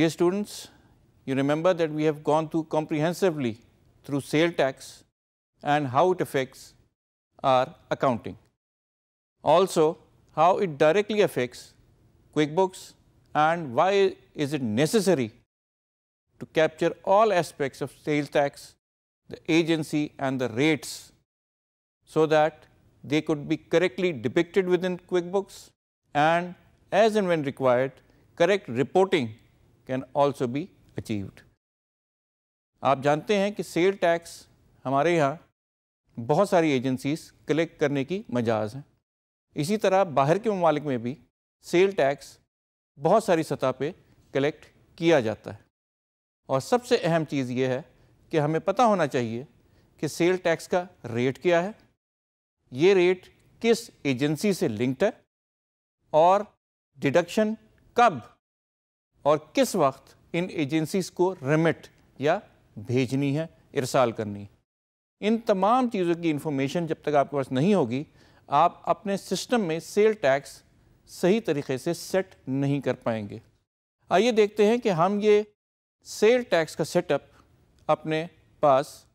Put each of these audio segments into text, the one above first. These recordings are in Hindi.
Dear students, you remember that we have gone through comprehensively through sale tax and how it affects our accounting. Also, how it directly affects QuickBooks and why is it necessary to capture all aspects of sales tax, the agency and the rates so that they could be correctly depicted within QuickBooks and as and when required, correct reporting can also be achieved. आप जानते हैं कि सेल टैक्स हमारे यहाँ बहुत सारी एजेंसीज कलेक्ट करने की मजाज हैं इसी तरह बाहर के ममालिक में भी सेल टैक्स बहुत सारी सतह पे कलेक्ट किया जाता है और सबसे अहम चीज़ ये है कि हमें पता होना चाहिए कि सेल टैक्स का रेट क्या है, ये रेट किस एजेंसी से लिंक्ड है, और डिडक्शन कब और किस वक्त इन एजेंसीज को रिमिट या भेजनी है, इरसाल करनी इन तमाम चीज़ों की इंफॉर्मेशन जब तक आपके पास नहीं होगी, आप अपने सिस्टम में सेल टैक्स सही तरीके से सेट नहीं कर पाएँगे। आइए देखते हैं कि हम ये सेल टैक्स का सेटअप अपने पास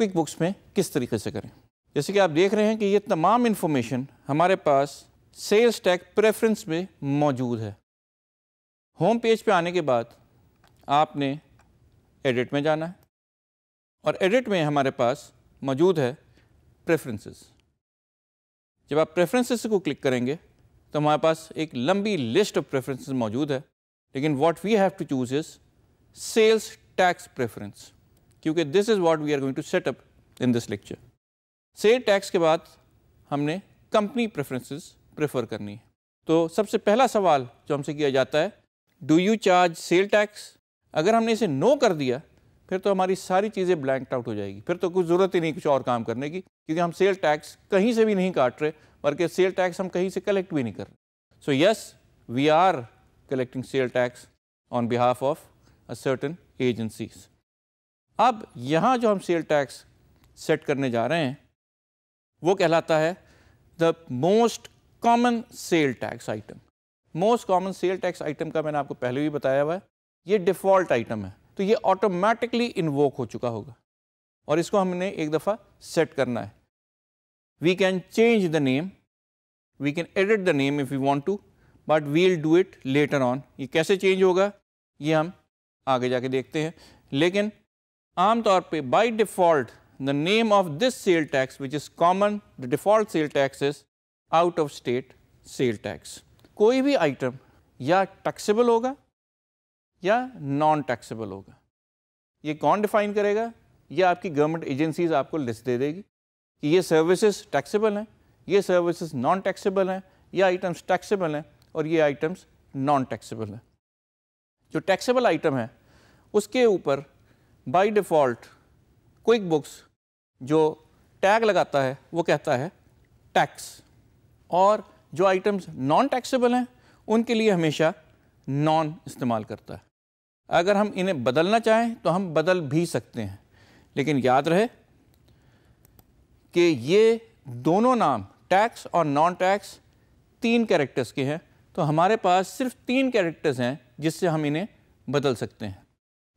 क्विक बुक्स में किस तरीके से करें। जैसे कि आप देख रहे हैं कि ये तमाम इन्फॉर्मेशन हमारे पास सेल्स टैक्स प्रेफरेंस में मौजूद है। होम पेज पे आने के बाद आपने एडिट में जाना है और एडिट में हमारे पास मौजूद है प्रेफरेंसेस जब आप प्रेफरेंसेस को क्लिक करेंगे तो हमारे पास एक लंबी लिस्ट ऑफ़ प्रेफरेंसेस मौजूद है। लेकिन what we have to choose is sales tax preference क्योंकि this is what we are going to set up in this lecture sale tax के बाद हमने कंपनी प्रेफरेंसेस प्रेफर करनी है। तो सबसे पहला सवाल जो हमसे किया जाता है do you charge sale tax अगर हमने इसे नो कर दिया, फिर तो हमारी सारी चीज़ें ब्लैंक आउट हो जाएगी। फिर तो कुछ ज़रूरत ही नहीं कुछ और काम करने की, क्योंकि हम सेल टैक्स कहीं से भी नहीं काट रहे, बल्कि सेल टैक्स हम कहीं से कलेक्ट भी नहीं कर रहे। So yes we are collecting sale tax on behalf of a certain agencies अब यहाँ जो हम सेल टैक्स सेट करने जा रहे हैं, वो कहलाता है the most common sale tax item most common sale tax item का मैंने आपको पहले भी बताया हुआ है, ये डिफ़ॉल्ट आइटम है तो ये ऑटोमेटिकली इन्वोक हो चुका होगा। और इसको हमने एक दफ़ा सेट करना है। We can change the name we can edit the name if you want to but we'll do it later on ये कैसे चेंज होगा, ये हम आगे जाके देखते हैं। लेकिन आमतौर पे by default the name of this sale tax which is common the default sale tax is out of state sale tax कोई भी आइटम या टैक्सेबल होगा या नॉन टैक्सेबल होगा। ये कौन डिफाइन करेगा? ये आपकी गवर्नमेंट एजेंसीज आपको लिस्ट दे देगी कि ये सर्विसेज़ टैक्सेबल हैं, ये सर्विसेज़ नॉन टैक्सेबल हैं, ये आइटम्स टैक्सेबल हैं और ये आइटम्स नॉन टैक्सेबल हैं। जो टैक्सेबल आइटम है, उसके ऊपर बाय डिफ़ॉल्ट क्विक बुक्स जो टैग लगाता है, वो कहता है टैक्स और जो आइटम्स नॉन टैक्सेबल हैं, उनके लिए हमेशा नॉन इस्तेमाल करता है। अगर हम इन्हें बदलना चाहें तो हम बदल भी सकते हैं। लेकिन याद रहे कि ये दोनों नाम टैक्स और नॉन टैक्स तीन कैरेक्टर्स के हैं। तो हमारे पास सिर्फ़ तीन कैरेक्टर्स हैं, जिससे हम इन्हें बदल सकते हैं।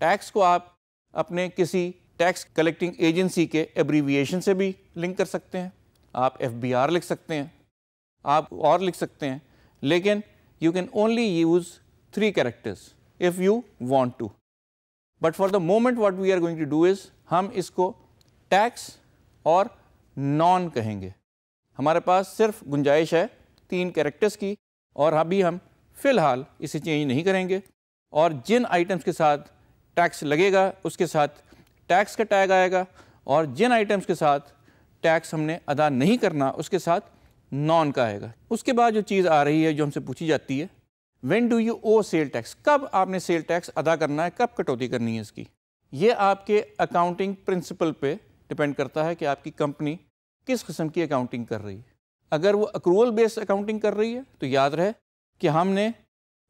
टैक्स को आप अपने किसी टैक्स कलेक्टिंग एजेंसी के एब्रीविएशन से भी लिंक कर सकते हैं। आप एफबीआर लिख सकते हैं। आप और लिख सकते हैं, लेकिन you can only use three characters if you want to but for the moment what we are going to do is हम इसको टैक्स और नॉन कहेंगे। हमारे पास सिर्फ़ गुंजाइश है तीन कैरेक्टर्स की, और अभी हम फ़िलहाल इसे चेंज नहीं करेंगे। और जिन आइटम्स के साथ टैक्स लगेगा, उसके साथ टैक्स का टैग आएगा, और जिन आइटम्स के साथ टैक्स हमने अदा नहीं करना, उसके साथ नॉन का आएगा। उसके बाद जो चीज़ आ रही है, जो हमसे पूछी जाती है when do you owe sale tax कब आपने सेल टैक्स अदा करना है, कब कटौती करनी है इसकी? ये आपके अकाउंटिंग प्रिंसिपल पे डिपेंड करता है कि आपकी कंपनी किस किस्म की अकाउंटिंग कर रही है। अगर वो अक्रूवल बेस्ड अकाउंटिंग कर रही है तो याद रहे कि हमने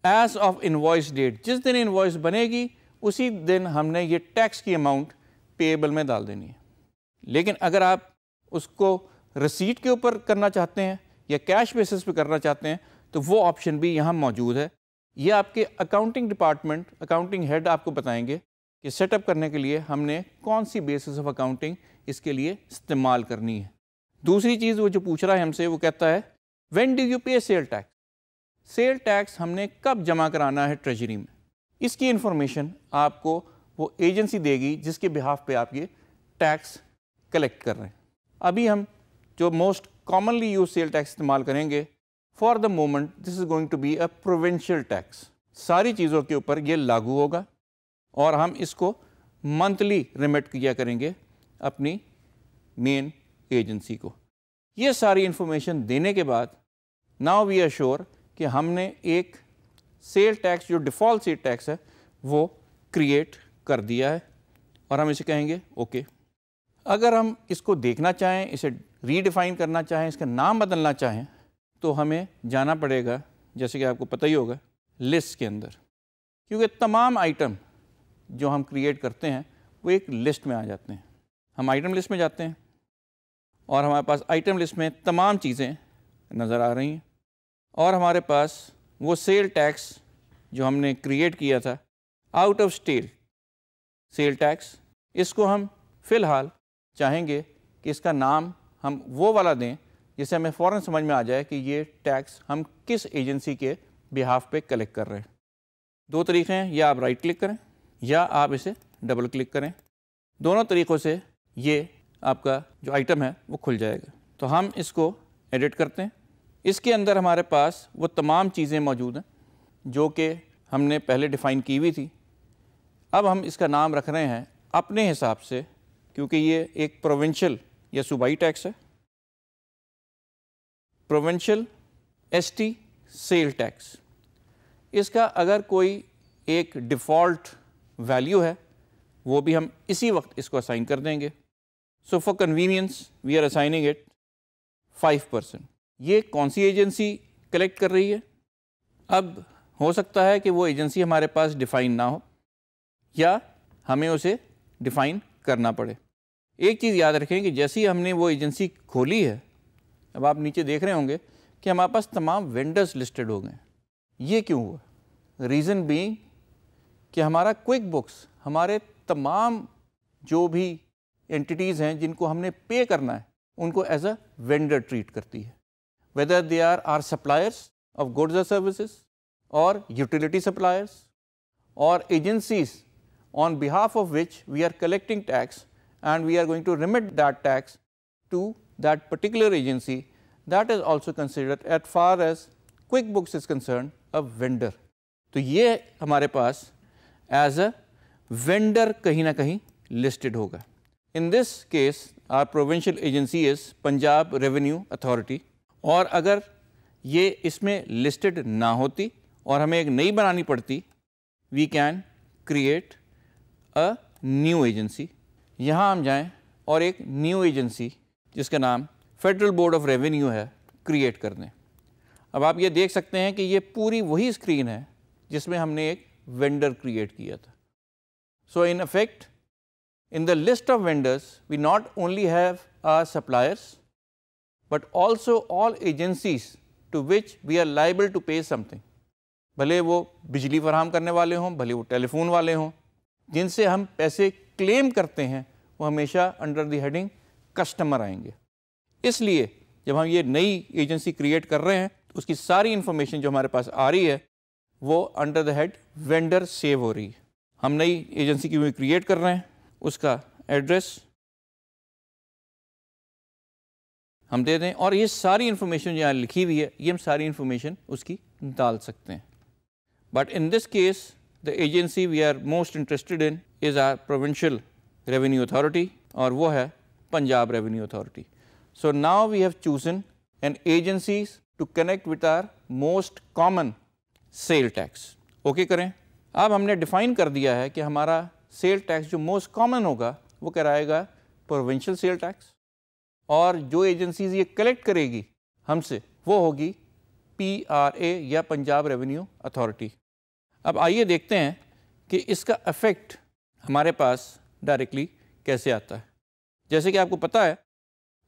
एज ऑफ़ इन्वॉइस डेट जिस दिन इन्वॉइस बनेगी, उसी दिन हमने ये टैक्स की अमाउंट पेएबल में डाल देनी है। लेकिन अगर आप उसको रसीट के ऊपर करना चाहते हैं या कैश बेसिस पे करना चाहते हैं तो वो ऑप्शन भी यहाँ मौजूद है। ये आपके अकाउंटिंग डिपार्टमेंट अकाउंटिंग हेड आपको बताएँगे कि सेटअप करने के लिए हमने कौन सी बेसिस ऑफ़ अकाउंटिंग इसके लिए इस्तेमाल करनी है। दूसरी चीज़ वो जो पूछ रहा है हमसे, वो कहता है when do you pay sale tax sale tax हमने कब जमा कराना है ट्रेजरी में? इसकी इन्फॉर्मेशन आपको वो एजेंसी देगी जिसके बिहाफ पे आप ये टैक्स कलेक्ट कर रहे हैं। अभी हम जो most commonly use sale tax इस्तेमाल करेंगे for the moment this is going to be a provincial tax सारी चीज़ों के ऊपर ये लागू होगा और हम इसको मंथली रिमिट किया करेंगे अपनी मेन एजेंसी को। ये सारी इंफॉर्मेशन देने के बाद नाउ वी आर श्योर कि हमने एक सेल टैक्स जो डिफ़ॉल्ट सेल टैक्स है, वो क्रिएट कर दिया है और हम इसे कहेंगे ओके अगर हम इसको देखना चाहें, इसे रीडिफाइन करना चाहें, इसका नाम बदलना चाहें तो हमें जाना पड़ेगा, जैसे कि आपको पता ही होगा लिस्ट के अंदर। क्योंकि तमाम आइटम जो हम क्रिएट करते हैं, वो एक लिस्ट में आ जाते हैं। हम आइटम लिस्ट में जाते हैं, और हमारे पास आइटम लिस्ट में तमाम चीज़ें नज़र आ रही हैं, और हमारे पास वो सेल टैक्स जो हमने क्रिएट किया था out of state sale tax इसको हम फ़िलहाल चाहेंगे कि इसका नाम हम वो वाला दें जिससे हमें फ़ौर समझ में आ जाए कि ये टैक्स हम किस एजेंसी के बिहाफ पे कलेक्ट कर रहे हैं। दो तरीक़े हैं, या आप राइट क्लिक करें, या आप इसे डबल क्लिक करें। दोनों तरीक़ों से ये आपका जो आइटम है, वो खुल जाएगा। तो हम इसको एडिट करते हैं। इसके अंदर हमारे पास वो तमाम चीज़ें मौजूद हैं, जो कि हमने पहले डिफ़ाइन की हुई थी। अब हम इसका नाम रख रहे हैं अपने हिसाब से क्योंकि ये एक प्रोविंशियल या सूबाई टैक्स है। प्रोविंशियल एसटी सेल टैक्स इसका अगर कोई एक डिफ़ॉल्ट वैल्यू है, वो भी हम इसी वक्त इसको असाइन कर देंगे। So for convenience we are assigning it five percent ये कौन सी एजेंसी कलेक्ट कर रही है? अब हो सकता है कि वो एजेंसी हमारे पास डिफ़ाइन ना हो, या हमें उसे डिफ़ाइन करना पड़े। एक चीज़ याद रखें कि जैसे ही हमने वो एजेंसी खोली है, अब आप नीचे देख रहे होंगे कि हमारे पास तमाम वेंडर्स लिस्टेड हो गए। ये क्यों हुआ? रीज़न बीइंग कि हमारा क्विक बुक्स हमारे तमाम जो भी एंटिटीज़ हैं जिनको हमने पे करना है, उनको एज अ वेंडर ट्रीट करती है। Whether they are are suppliers of goods और सर्विसेज़ और यूटिलिटी सप्लायर्स और agencies on behalf of which we are collecting tax and we are going to remit that tax to that particular agency that is also considered as far as QuickBooks is concerned a vendor. तो ये हमारे पास एज अ वेंडर कहीं ना कहीं लिस्टेड होगा in this case are provincial agency is Punjab revenue authority और अगर ये इसमें लिस्टेड ना होती और हमें एक नई बनानी पड़ती we can create a new agency यहाँ हम जाएँ और एक न्यू एजेंसी जिसका नाम फेडरल बोर्ड ऑफ़ रेवेन्यू है क्रिएट कर दें अब आप ये देख सकते हैं कि ये पूरी वही स्क्रीन है, जिसमें हमने एक वेंडर क्रिएट किया था। So in effect in the list of vendors we not only have are suppliers but also all agencies to which we are liable to pay something भले वो बिजली फराम करने वाले हों, भले वो टेलीफोन वाले हों, जिनसे हम पैसे क्लेम करते हैं वो हमेशा अंडर द हेडिंग कस्टमर आएँगे। इसलिए जब हम ये नई एजेंसी क्रिएट कर रहे हैं तो उसकी सारी इन्फॉर्मेशन जो हमारे पास आ रही है, वो under the head vendor save हो रही है। हम नई एजेंसी की क्रिएट कर रहे हैं, उसका एड्रेस हम दे दें, और ये सारी इन्फॉर्मेशन यहाँ लिखी हुई है, ये हम सारी इन्फॉर्मेशन उसकी डाल सकते हैं। But in this case the agency we are most interested in is are provincial revenue authority और वो है Punjab revenue authority. So now we have chosen an agencies to connect with our most common sale tax. okay करें अब हमने डिफाइन कर दिया है कि हमारा सेल टैक्स जो मोस्ट कॉमन होगा, वो कराएगा प्रोविंशियल सेल टैक्स और जो एजेंसीज ये कलेक्ट करेगी हमसे, वो होगी पी आर ए या पंजाब रेवेन्यू अथॉरिटी अब आइए देखते हैं कि इसका इफ़ेक्ट हमारे पास डायरेक्टली कैसे आता है? जैसे कि आपको पता है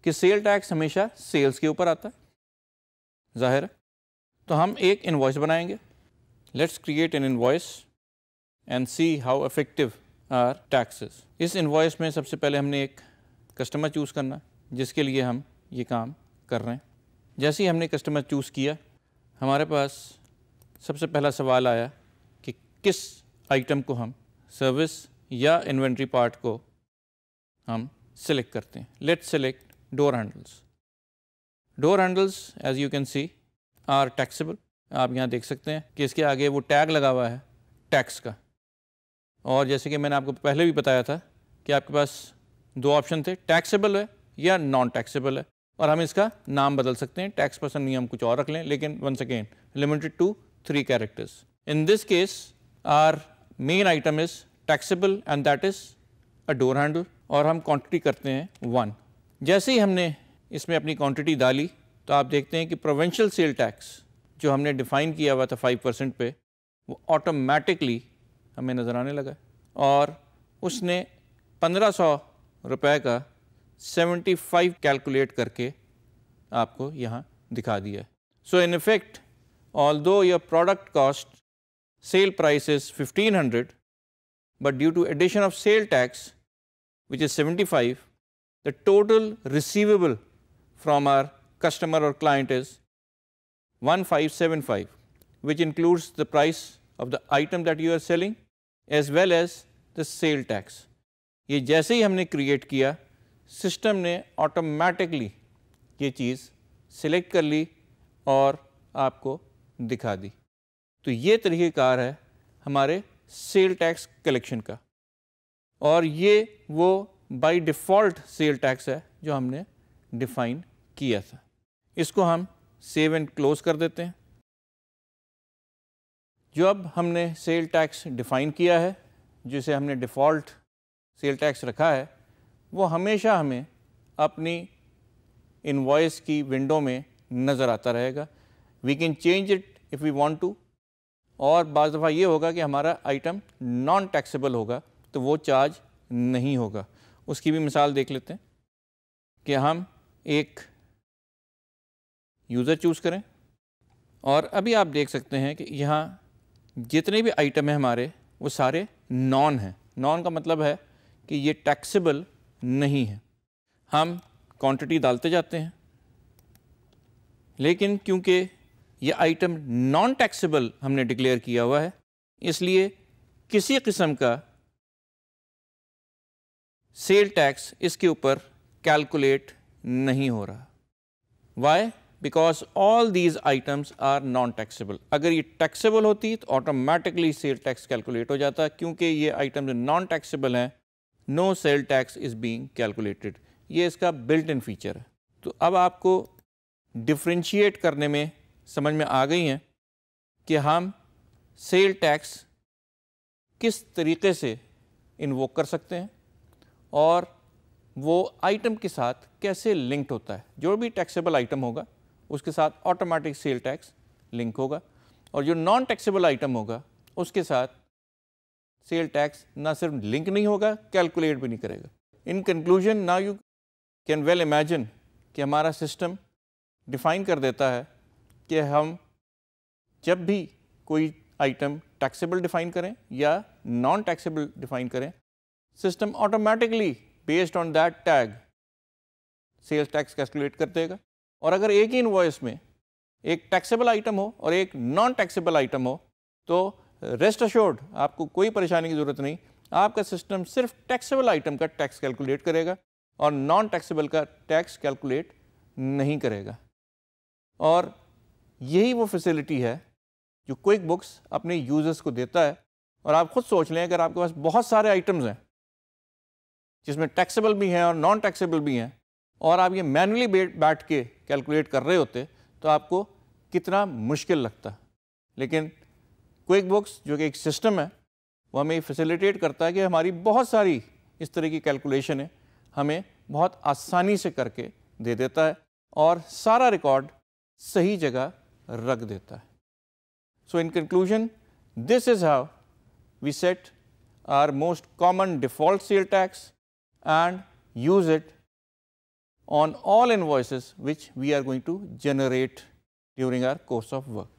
कि सेल टैक्स हमेशा सेल्स के ऊपर आता है। ज़ाहिर है। तो हम एक इन्वॉइस बनाएँगे। Let's create an invoice and see how effective are taxes इस invoice में सबसे पहले हमने एक कस्टमर चूज़ करना, जिसके लिए हम ये काम कर रहे हैं। जैसे ही हमने कस्टमर चूज़ किया, हमारे पास सबसे पहला सवाल आया कि किस आइटम को हम सर्विस या इन्वेंट्री पार्ट को हम सिलेक्ट करते हैं। Let select door handles door handles as you can see are taxable आप यहाँ देख सकते हैं कि इसके आगे वो टैग लगा हुआ है टैक्स का। और जैसे कि मैंने आपको पहले भी बताया था कि आपके पास दो ऑप्शन थे टैक्सेबल है या नॉन टैक्सेबल है। और हम इसका नाम बदल सकते हैं टैक्स पर्सन नहीं हम कुछ और रख लें, लेकिन one again limited to three characters in this case are main item is taxable and that is a door handle और हम क्वांटिटी करते हैं वन जैसे ही हमने इसमें अपनी क्वांटिटी डाली तो आप देखते हैं कि प्रोवेंशियल सेल टैक्स जो हमने डिफ़ाइन किया हुआ था फाइव परसेंट पे, वो ऑटोमेटिकली हमें नज़र आने लगा और उसने पंद्रह सौ रुपये का 75 कैलकुलेट करके आपको यहाँ दिखा दिया है। So in effect although your product cost sale price is 1500 But due to addition of sale tax which is 75 the total receivable from our customer और client is 1575 which includes the price of the item that you are selling as well as the sale tax. ये जैसे ही हमने क्रिएट किया सिस्टम ने ऑटोमेटिकली ये चीज़ सिलेक्ट कर ली और आपको दिखा दी तो ये तरीक़ेकार है हमारे सेल टैक्स कलेक्शन का। और ये वो बाय डिफ़ॉल्ट सेल टैक्स है जो हमने डिफ़ाइन किया था। इसको हम सेव एंड क्लोज कर देते हैं। जो अब हमने सेल टैक्स डिफ़ाइन किया है, जिसे हमने डिफ़ॉल्ट सेल टैक्स रखा है, वो हमेशा हमें अपनी इनवॉइस की विंडो में नज़र आता रहेगा। We can change it if we want to और बाज़ दफ़ा ये होगा कि हमारा आइटम नॉन टैक्सेबल होगा तो वो चार्ज नहीं होगा। उसकी भी मिसाल देख लेते हैं कि हम एक यूज़र चूज़ करें और अभी आप देख सकते हैं कि यहाँ जितने भी आइटम हैं हमारे, वो सारे नॉन हैं। नॉन का मतलब है कि ये टैक्सेबल नहीं है। हम क्वांटिटी डालते जाते हैं, लेकिन क्योंकि ये आइटम नॉन टैक्सेबल हमने डिक्लेयर किया हुआ है। इसलिए किसी किस्म का सेल टैक्स इसके ऊपर कैलकुलेट नहीं हो रहा। Why because all these items are non taxable अगर ये टैक्सेबल होती तो ऑटोमेटिकली सेल टैक्स कैलकुलेट हो जाता, क्योंकि ये आइटम नॉन टैक्सेबल हैं। No sale tax is being calculated ये इसका बिल्ट इन फीचर है। तो अब आपको डिफ्रेंशिएट करने में समझ में आ गई हैं कि हम सेल टैक्स किस तरीके से इन्वोक कर सकते हैं और वो आइटम के साथ कैसे लिंक्ड होता है। जो भी टैक्सेबल आइटम होगा, उसके साथ ऑटोमेटिक सेल टैक्स लिंक होगा और जो नॉन टैक्सेबल आइटम होगा, उसके साथ सेल टैक्स ना सिर्फ़ लिंक नहीं होगा कैलकुलेट भी नहीं करेगा। इन कंक्लूजन ना यू कैन वेल इमेजिन कि हमारा सिस्टम डिफ़ाइन कर देता है कि हम जब भी कोई आइटम टैक्सेबल डिफ़ाइन करें या नॉन टैक्सेबल डिफ़ाइन करें system automatically based on that tag sales tax calculate कर देगा। और अगर एक ही इनवॉइस में एक टैक्सेबल आइटम हो और एक नॉन टैक्सेबल आइटम हो तो रेस्ट अश्योर्ड आपको कोई परेशानी की ज़रूरत नहीं। आपका सिस्टम सिर्फ़ टैक्सेबल आइटम का टैक्स कैलकुलेट करेगा और नॉन टैक्सेबल का टैक्स कैलकुलेट नहीं करेगा। और यही वो फैसिलिटी है जो क्विक बुक्स अपने यूज़र्स को देता है और आप खुद सोच लें अगर आपके पास बहुत सारे आइटम्स हैं, जिसमें टैक्सेबल भी हैं और नॉन टैक्सेबल भी हैं, और आप ये मैनुअली बैठ के कैलकुलेट कर रहे होते तो आपको कितना मुश्किल लगता। लेकिन क्विक बुक्स जो कि एक सिस्टम है, वो हमें फैसिलिटेट करता है कि हमारी बहुत सारी इस तरह की कैलकुलेशन है, हमें बहुत आसानी से करके दे देता है और सारा रिकॉर्ड सही जगह रख देता है so in conclusion this is how we set our most common default sale tax and use it on all invoices which we are going to generate during our course of work.